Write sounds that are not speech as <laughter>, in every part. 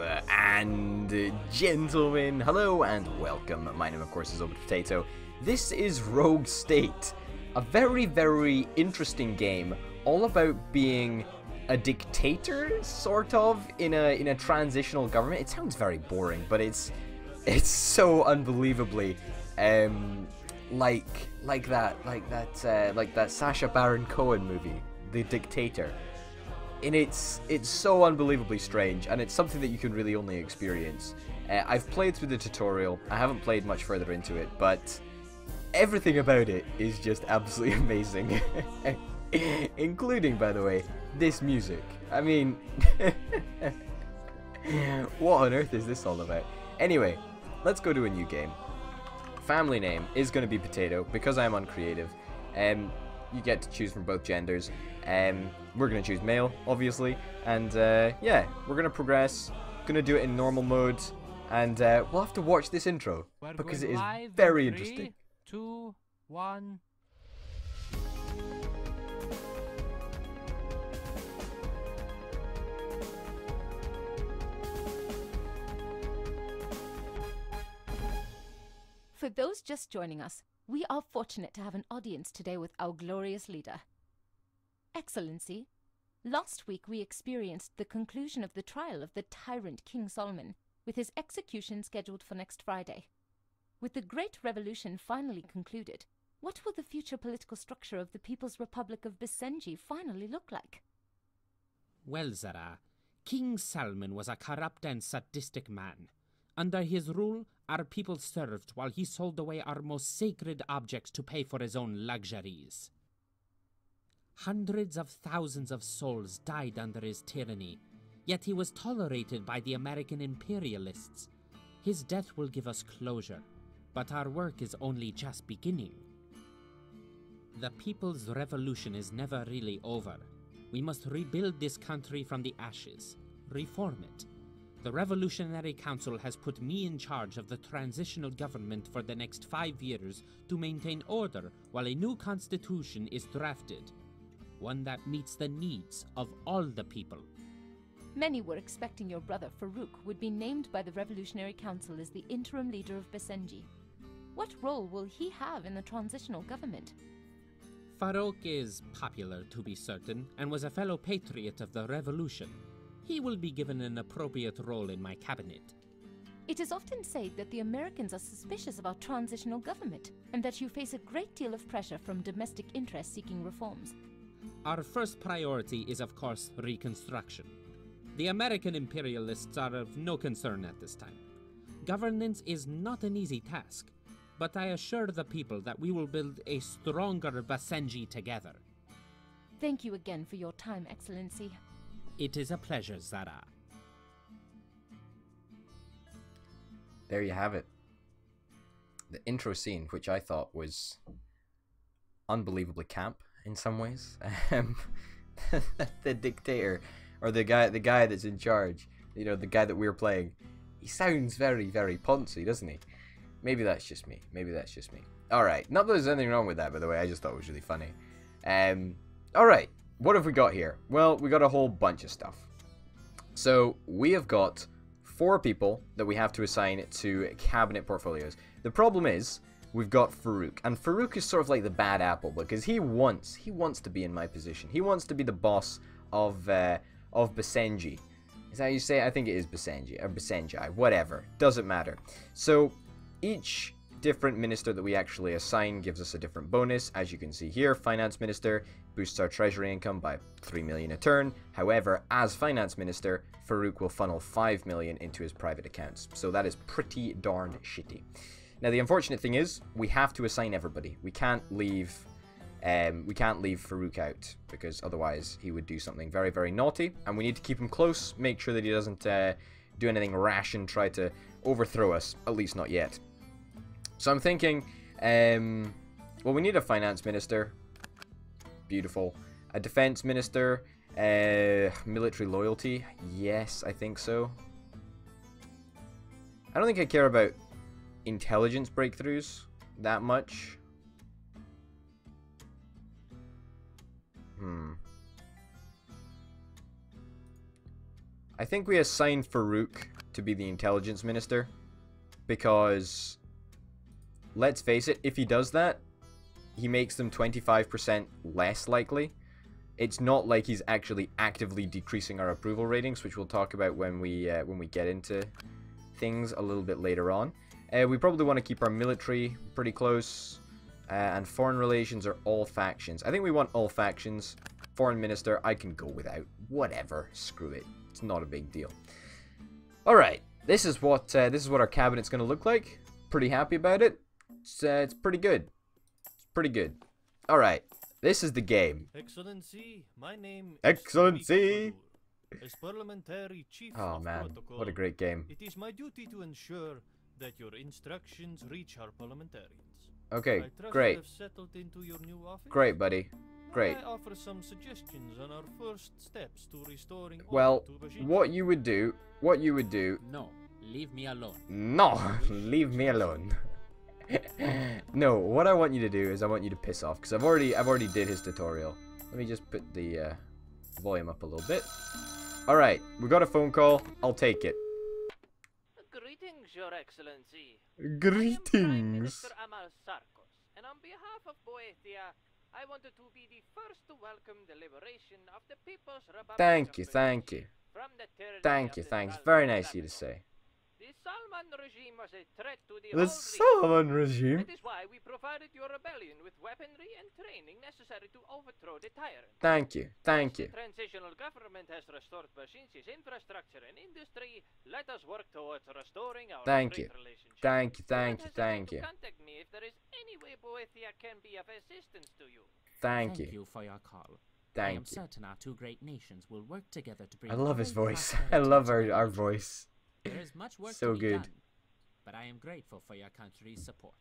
uh, and gentlemen, hello and welcome. My name, of course, is Orbital Potato. This is Rogue State, a very, very interesting game, all about being a dictator, sort of, in a in a transitional government. It sounds very boring, but it's it's so unbelievably um, like like that like that uh, like that Sacha Baron Cohen movie, The Dictator and it's it's so unbelievably strange, and it's something that you can really only experience. Uh, I've played through the tutorial. I haven't played much further into it, but everything about it is just absolutely <laughs> amazing, <laughs> including, by the way, this music. I mean, <laughs> what on earth is this all about? Anyway, let's go to a new game. Family name is going to be Potato because I'm uncreative. Um, you get to choose from both genders. Um, we're going to choose male, obviously. And uh, yeah, we're going to progress. Going to do it in normal mode. And uh, we'll have to watch this intro We're because it going is live very in three, interesting. Two, one. For those just joining us, we are fortunate to have an audience today with our glorious leader. Excellency, last week we experienced the conclusion of the trial of the tyrant King Solomon, with his execution scheduled for next Friday. With the Great Revolution finally concluded, what will the future political structure of the People's Republic of Bisenji finally look like? Well, Zara, King Salman was a corrupt and sadistic man. Under his rule, our people served while he sold away our most sacred objects to pay for his own luxuries. Hundreds of thousands of souls died under his tyranny, yet he was tolerated by the American imperialists. His death will give us closure, but our work is only just beginning. The People's Revolution is never really over. We must rebuild this country from the ashes, reform it. The Revolutionary Council has put me in charge of the transitional government for the next five years to maintain order while a new constitution is drafted. One that meets the needs of all the people. Many were expecting your brother Farouk would be named by the Revolutionary Council as the interim leader of Bisenji. What role will he have in the transitional government? Farouk is popular, to be certain, and was a fellow patriot of the Revolution. He will be given an appropriate role in my cabinet. It is often said that the Americans are suspicious of our transitional government and that you face a great deal of pressure from domestic interests seeking reforms. Our first priority is, of course, reconstruction. The American imperialists are of no concern at this time. Governance is not an easy task, but I assure the people that we will build a stronger Basenji together. Thank you again for your time, Excellency. It is a pleasure, Zara. There you have it. The intro scene, which I thought was unbelievably camp in some ways. Um, <laughs> the dictator, or the guy, the guy that's in charge, you know, the guy that we're playing, he sounds very, very poncy, doesn't he? Maybe that's just me. Maybe that's just me. All right. Not that there's anything wrong with that, by the way. I just thought it was really funny. Um. All right. What have we got here? Well, we got a whole bunch of stuff. So we have got four people that we have to assign to cabinet portfolios. The problem is we've got Farouk, and Farouk is sort of like the bad apple because he wants he wants to be in my position. He wants to be the boss of uh, of Basenji. Is that how you say? It? I think it is Basenji or Basenji, whatever. Doesn't matter. So each different minister that we actually assign gives us a different bonus. As you can see here, finance minister boosts our treasury income by 3 million a turn. However, as finance minister, Farouk will funnel 5 million into his private accounts. So that is pretty darn shitty. Now the unfortunate thing is, we have to assign everybody. We can't leave um, we can't leave Farouk out because otherwise he would do something very, very naughty, and we need to keep him close, make sure that he doesn't uh, do anything rash and try to overthrow us, at least not yet. So I'm thinking, um, well, we need a finance minister. Beautiful. A defense minister. Uh, military loyalty. Yes, I think so. I don't think I care about intelligence breakthroughs that much. Hmm. I think we assign Farouk to be the intelligence minister. Because, let's face it, if he does that, he makes them 25% less likely. It's not like he's actually actively decreasing our approval ratings, which we'll talk about when we uh, when we get into things a little bit later on. Uh, we probably want to keep our military pretty close, uh, and foreign relations are all factions. I think we want all factions. Foreign minister, I can go without. Whatever, screw it. It's not a big deal. All right, this is what uh, this is what our cabinet's going to look like. Pretty happy about it. It's uh, it's pretty good. It's pretty good. All right, this is the game. Excellency, my name is Excellency. As parliamentary chief Oh man, what a great game. It is my duty to ensure that your instructions reach our parliamentarians. Okay, great, have settled into your new office. great, buddy. Great. I offer some suggestions on our first steps to restoring Well, to what you would do, what you would do No, leave me alone. No, <laughs> leave me alone. <laughs> no, what I want you to do is I want you to piss off because I've already I've already did his tutorial. Let me just put the uh, volume up a little bit. All right, we got a phone call. I'll take it. Greetings, Your Excellency. I am Prime Greetings. Minister Amal Sarkos, and on behalf of Boetia, I wanted to be the first to welcome the liberation of the People's Republic Thank you, thank you, from the thank you, thanks. Very nice of you to say. The Salman regime was a threat to the, The whole region. Salman regime. That is why we provided your rebellion with weaponry and training necessary to overthrow the tyrant. Thank you, thank you. The transitional government has restored Bashinsi's infrastructure and industry. Let us work towards restoring our Thank trade you. relationship. Thank you, Do not thank you, thank you, Contact me if there is any way Boethia can be of assistance to you. thank you, for your call. Thank I am you. certain our two great nations will work together to bring I love his voice. I love our our voice. <laughs> There is much work So to be good. done, but I am grateful for your country's support.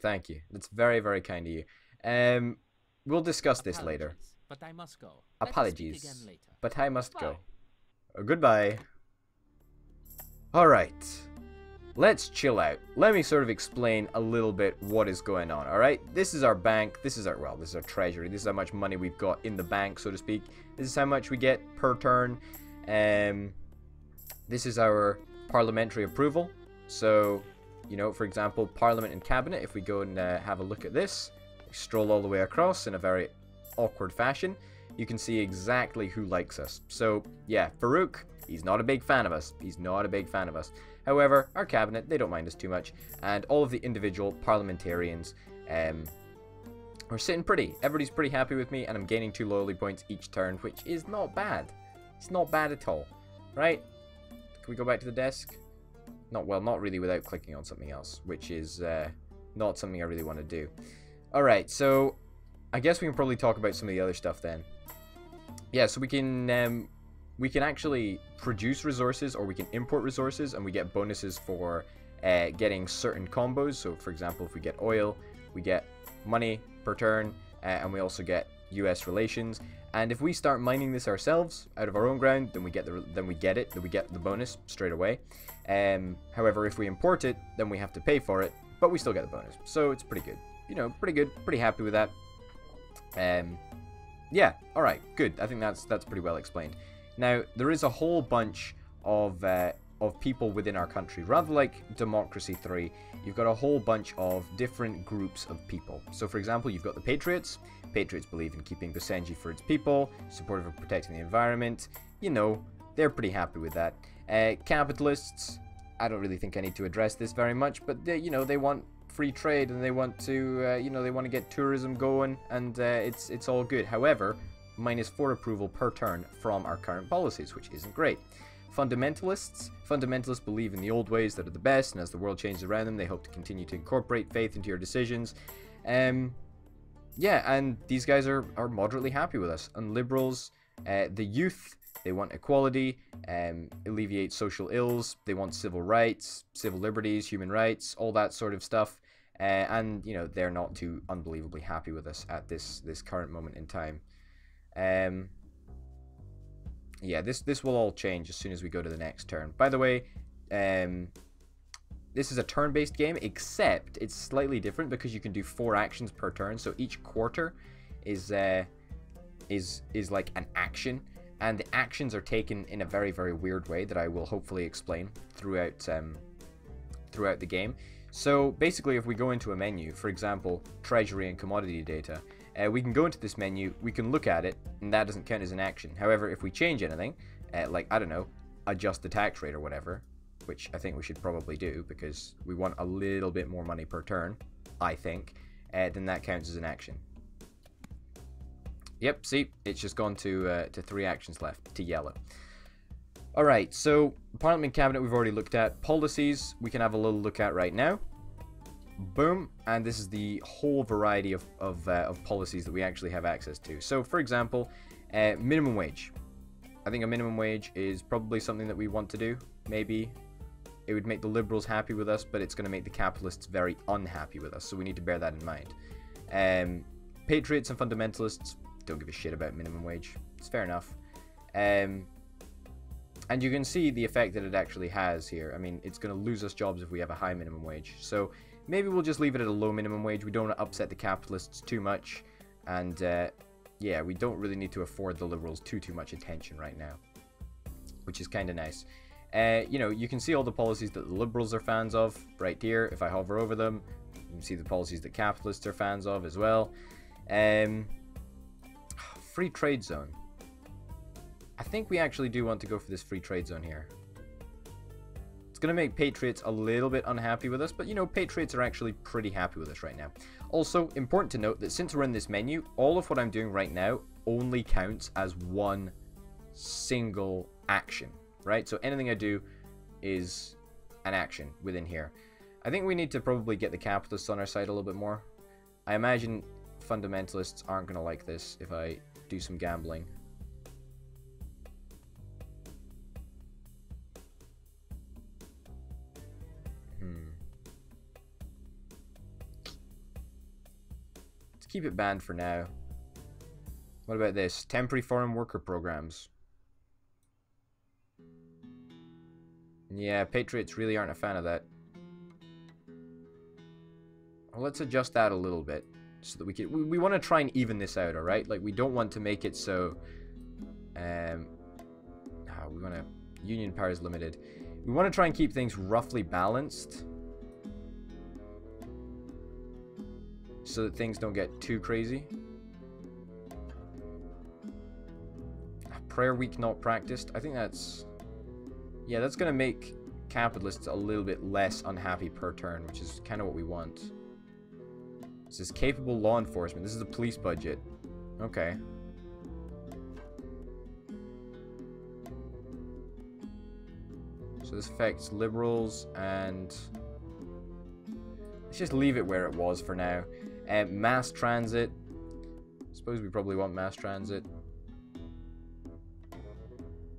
Thank you. That's very very kind of you. Um, we'll discuss this later. But I must go. Let Apologies, but I must go. Uh, goodbye. Alright. Let's chill out. Let me sort of explain a little bit what is going on, alright? This is our bank. This is our, well, this is our treasury. This is how much money we've got in the bank, so to speak. This is how much we get per turn. Um, this is our parliamentary approval. So, you know, for example, Parliament and Cabinet, if we go and uh, have a look at this, stroll all the way across in a very awkward fashion, you can see exactly who likes us. So, yeah, Farouk, he's not a big fan of us. He's not a big fan of us. However, our cabinet, they don't mind us too much, and all of the individual parliamentarians um, are sitting pretty. Everybody's pretty happy with me, and I'm gaining two loyalty points each turn, which is not bad. It's not bad at all, right? Can we go back to the desk? Not well, not really without clicking on something else, which is uh, not something I really want to do. All right, so I guess we can probably talk about some of the other stuff then. Yeah, so we can um, we can actually produce resources or we can import resources, and we get bonuses for uh, getting certain combos. So, for example, if we get oil, we get money per turn, uh, and we also get U.S. relations. And if we start mining this ourselves out of our own ground, then we get the then we get it, then we get the bonus straight away. Um, however, if we import it, then we have to pay for it, but we still get the bonus. So it's pretty good. You know, pretty good. Pretty happy with that. Um, yeah. All right. Good. I think that's that's pretty well explained. Now there is a whole bunch of uh, of people within our country, rather like Democracy Three. You've got a whole bunch of different groups of people. So, for example, you've got the Patriots. Patriots believe in keeping Basenji for its people, supportive of protecting the environment. You know, they're pretty happy with that. Uh, capitalists. I don't really think I need to address this very much, but they, you know, they want free trade and they want to, uh, you know, they want to get tourism going, and uh, it's it's all good. However, minus four approval per turn from our current policies, which isn't great. Fundamentalists. Fundamentalists believe in the old ways that are the best, and as the world changes around them, they hope to continue to incorporate faith into your decisions. Um, yeah, and these guys are, are moderately happy with us. And liberals, uh, the youth, they want equality, um, alleviate social ills, they want civil rights, civil liberties, human rights, all that sort of stuff. Uh, and you know they're not too unbelievably happy with us at this this current moment in time. Um, yeah, this this will all change as soon as we go to the next turn. By the way, um, this is a turn-based game, except it's slightly different because you can do four actions per turn. So each quarter is uh, is is like an action, and the actions are taken in a very very weird way that I will hopefully explain throughout um, throughout the game. So basically, if we go into a menu, for example, treasury and commodity data, uh, we can go into this menu, we can look at it, and that doesn't count as an action. However, if we change anything, uh, like I don't know, adjust the tax rate or whatever, which I think we should probably do because we want a little bit more money per turn, I think, uh, then that counts as an action. Yep, see, it's just gone to uh, to three actions left, to yellow. Alright, so Parliament Cabinet we've already looked at. Policies we can have a little look at right now. Boom, and this is the whole variety of, of, uh, of policies that we actually have access to. So, for example, uh, minimum wage. I think a minimum wage is probably something that we want to do. Maybe it would make the liberals happy with us, but it's going to make the capitalists very unhappy with us, so we need to bear that in mind. Um, patriots and fundamentalists don't give a shit about minimum wage. It's fair enough. Um, and you can see the effect that it actually has here. I mean, it's going to lose us jobs if we have a high minimum wage. So maybe we'll just leave it at a low minimum wage. We don't want to upset the capitalists too much. And uh, yeah, we don't really need to afford the liberals too, too much attention right now. Which is kind of nice. Uh, you know, you can see all the policies that the liberals are fans of right here. If I hover over them, you can see the policies that capitalists are fans of as well. Um, <sighs> free trade zone. I think we actually do want to go for this free trade zone here. It's going to make Patriots a little bit unhappy with us, but you know, Patriots are actually pretty happy with us right now. Also, important to note that since we're in this menu, all of what I'm doing right now only counts as one single action, right? So anything I do is an action within here. I think we need to probably get the capitalists on our side a little bit more. I imagine fundamentalists aren't going to like this if I do some gambling. Let's keep it banned for now. What about this? Temporary foreign worker programs. Yeah, Patriots really aren't a fan of that. Well, let's adjust that a little bit so that we can we, we want to try and even this out all right like we don't want to make it so um oh, we want to union powers limited we want to try and keep things roughly balanced so that things don't get too crazy prayer week not practiced I think that's yeah that's gonna make capitalists a little bit less unhappy per turn which is kind of what we want this is capable law enforcement. This is a police budget. Okay. So this affects liberals and... Let's just leave it where it was for now. Uh, mass transit. I suppose we probably want mass transit.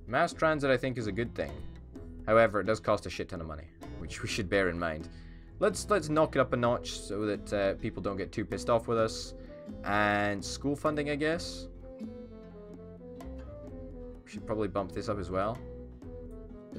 Mass transit I think is a good thing. However, it does cost a shit ton of money, which we should bear in mind. Let's let's knock it up a notch so that uh, people don't get too pissed off with us. And school funding, I guess. We should probably bump this up as well.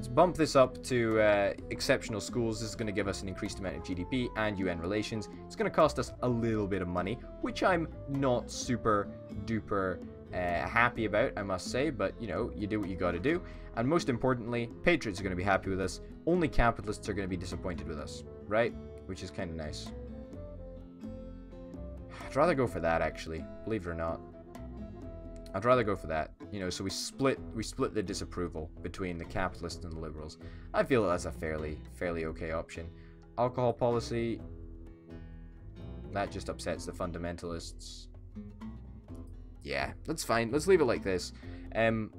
Let's bump this up to uh, exceptional schools. This is going to give us an increased amount of GDP and UN relations. It's going to cost us a little bit of money, which I'm not super duper uh, happy about, I must say. But, you know, you do what you got to do. And most importantly, patriots are going to be happy with us. Only capitalists are going to be disappointed with us right? Which is kind of nice. I'd rather go for that, actually. Believe it or not. I'd rather go for that. You know, so we split we split the disapproval between the capitalists and the liberals. I feel that's a fairly fairly okay option. Alcohol policy that just upsets the fundamentalists. Yeah, that's fine. Let's leave it like this. Um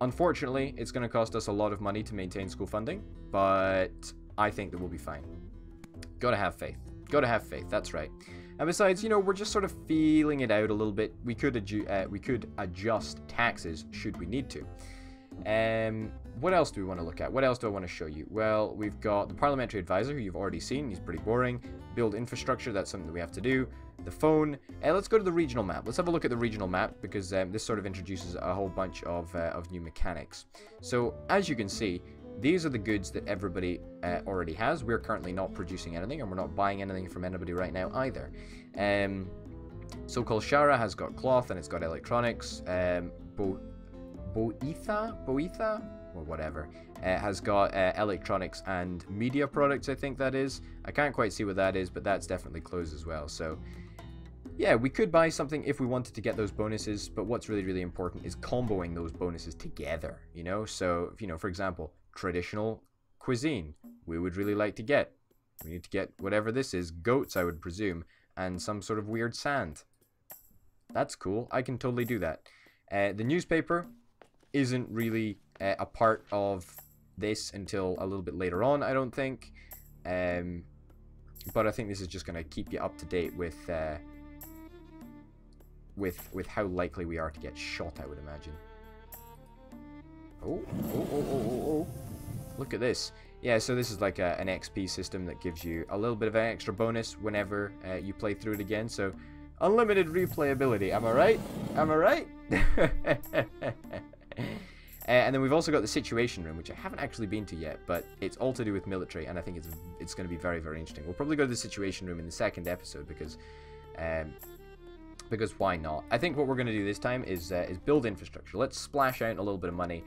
unfortunately, it's going to cost us a lot of money to maintain school funding, but I think that we'll be fine. Gotta have faith. Gotta have faith, that's right. And besides, you know, we're just sort of feeling it out a little bit. We could uh, we could adjust taxes should we need to. Um, what else do we want to look at? What else do I want to show you? Well, we've got the parliamentary advisor, who you've already seen. He's pretty boring. Build infrastructure, that's something that we have to do. The phone. Uh, let's go to the regional map. Let's have a look at the regional map, because um, this sort of introduces a whole bunch of, uh, of new mechanics. So, as you can see, these are the goods that everybody uh, already has. We're currently not producing anything, and we're not buying anything from anybody right now either. Um, so-called Shara has got cloth and it's got electronics. Um, both Boetha, Boetha, or whatever, uh, has got uh, electronics and media products. I think that is. I can't quite see what that is, but that's definitely closed as well. So, yeah, we could buy something if we wanted to get those bonuses. But what's really, really important is comboing those bonuses together. You know, so you know, for example, traditional cuisine we would really like to get. We need to get whatever this is, goats, I would presume, and some sort of weird sand. That's cool. I can totally do that. Uh, the newspaper isn't really uh, a part of this until a little bit later on, I don't think. Um, but I think this is just going to keep you up to date with uh, with with how likely we are to get shot, I would imagine. Oh, oh, oh, oh, oh, oh. Look at this. Yeah, so this is like a, an XP system that gives you a little bit of an extra bonus whenever uh, you play through it again. So, unlimited replayability. Am I right? Am I right? <laughs> and then we've also got the Situation Room, which I haven't actually been to yet, but it's all to do with military, and I think it's it's going to be very, very interesting. We'll probably go to the Situation Room in the second episode because um, because why not? I think what we're going to do this time is uh, is build infrastructure. Let's splash out a little bit of money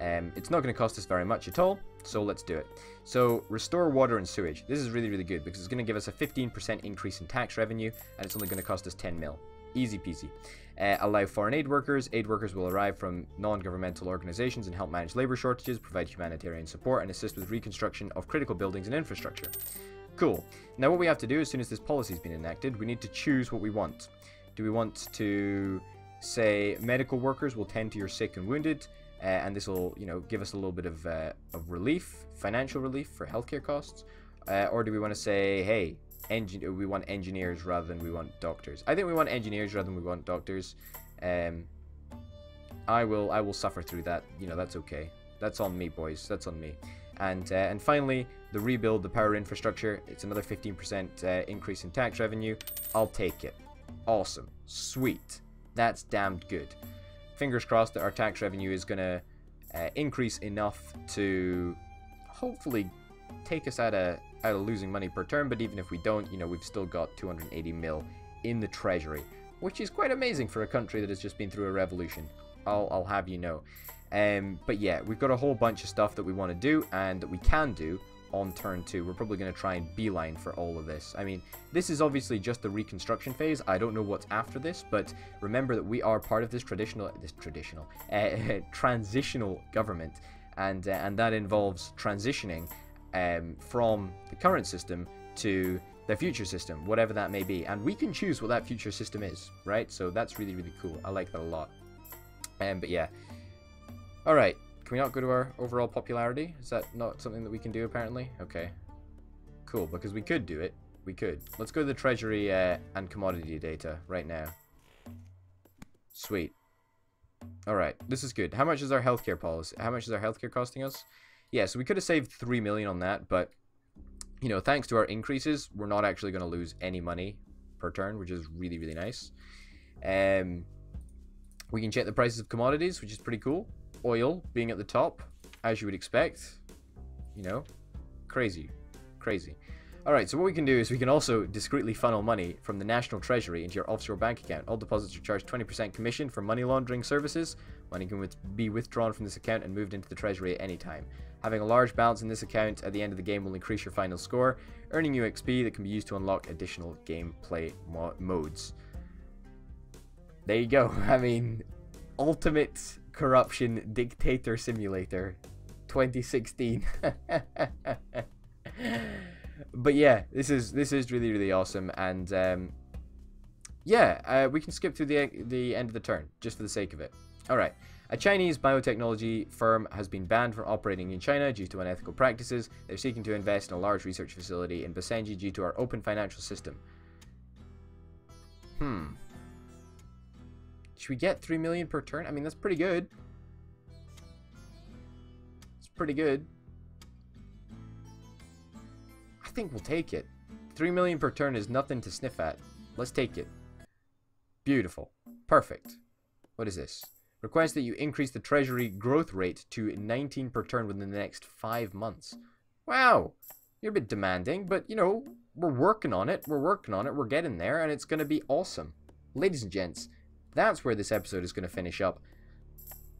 um, it's not going to cost us very much at all, so let's do it. So, restore water and sewage. This is really, really good because it's going to give us a 15% increase in tax revenue, and it's only going to cost us 10 mil. Easy peasy. Uh, allow foreign aid workers. Aid workers will arrive from non-governmental organizations and help manage labor shortages, provide humanitarian support, and assist with reconstruction of critical buildings and infrastructure. Cool. Now what we have to do as soon as this policy has been enacted, we need to choose what we want. Do we want to say medical workers will tend to your sick and wounded? Uh, and this will you know give us a little bit of, uh, of relief, financial relief for healthcare costs, uh, or do we want to say, hey, engin- we want engineers rather than we want doctors? I think we want engineers rather than we want doctors. Um, I will I will suffer through that. You know that's okay. That's on me, boys. That's on me. And uh, and finally, the rebuild the power infrastructure. It's another 15% uh, increase in tax revenue. I'll take it. Awesome. Sweet. That's damned good fingers crossed that our tax revenue is going to uh, increase enough to hopefully take us out of, out of losing money per term. But even if we don't, you know, we've still got 280 mil in the treasury, which is quite amazing for a country that has just been through a revolution. I'll, I'll have you know. Um, but yeah, we've got a whole bunch of stuff that we want to do and that we can do on turn two. We're probably going to try and beeline for all of this. I mean, this is obviously just the reconstruction phase. I don't know what's after this, but remember that we are part of this traditional, this traditional, uh, <laughs> transitional government, and uh, and that involves transitioning um, from the current system to the future system, whatever that may be, and we can choose what that future system is, right? So that's really really cool. I like that a lot. Um, but yeah. All right. Can we not go to our overall popularity? Is that not something that we can do, apparently? Okay. Cool, because we could do it. We could. Let's go to the treasury uh, and commodity data right now. Sweet. Alright, this is good. How much is our healthcare policy? How much is our healthcare costing us? Yeah, so we could have saved 3 million on that, but, you know, thanks to our increases, we're not actually going to lose any money per turn, which is really, really nice. Um, we can check the prices of commodities, which is pretty cool oil being at the top, as you would expect. You know, crazy, crazy. Alright, so what we can do is we can also discreetly funnel money from the National Treasury into your offshore bank account. All deposits are charged 20% commission for money laundering services. Money can be withdrawn from this account and moved into the Treasury at any time. Having a large balance in this account at the end of the game will increase your final score, earning you XP that can be used to unlock additional gameplay mo modes. There you go. <laughs> I mean, ultimate Corruption Dictator Simulator 2016. <laughs> but yeah, this is this is really really awesome, and um, yeah, uh, we can skip through the the end of the turn just for the sake of it. All right. A Chinese biotechnology firm has been banned from operating in China due to unethical practices. They're seeking to invest in a large research facility in Basenji due to our open financial system. Hmm. Should we get 3 million per turn? I mean, that's pretty good. It's pretty good. I think we'll take it. 3 million per turn is nothing to sniff at. Let's take it. Beautiful. Perfect. What is this? Request that you increase the treasury growth rate to 19 per turn within the next 5 months. Wow. You're a bit demanding, but, you know, we're working on it. We're working on it. We're getting there, and it's going to be awesome. Ladies and gents, that's where this episode is going to finish up.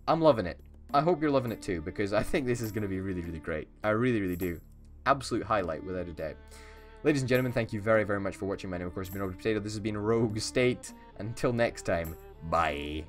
I'm loving it. I hope you're loving it too, because I think this is going to be really, really great. I really, really do. Absolute highlight, without a doubt. Ladies and gentlemen, thank you very, very much for watching. My name, of course, has been Orbital Potato. This has been Rogue State. Until next time, bye.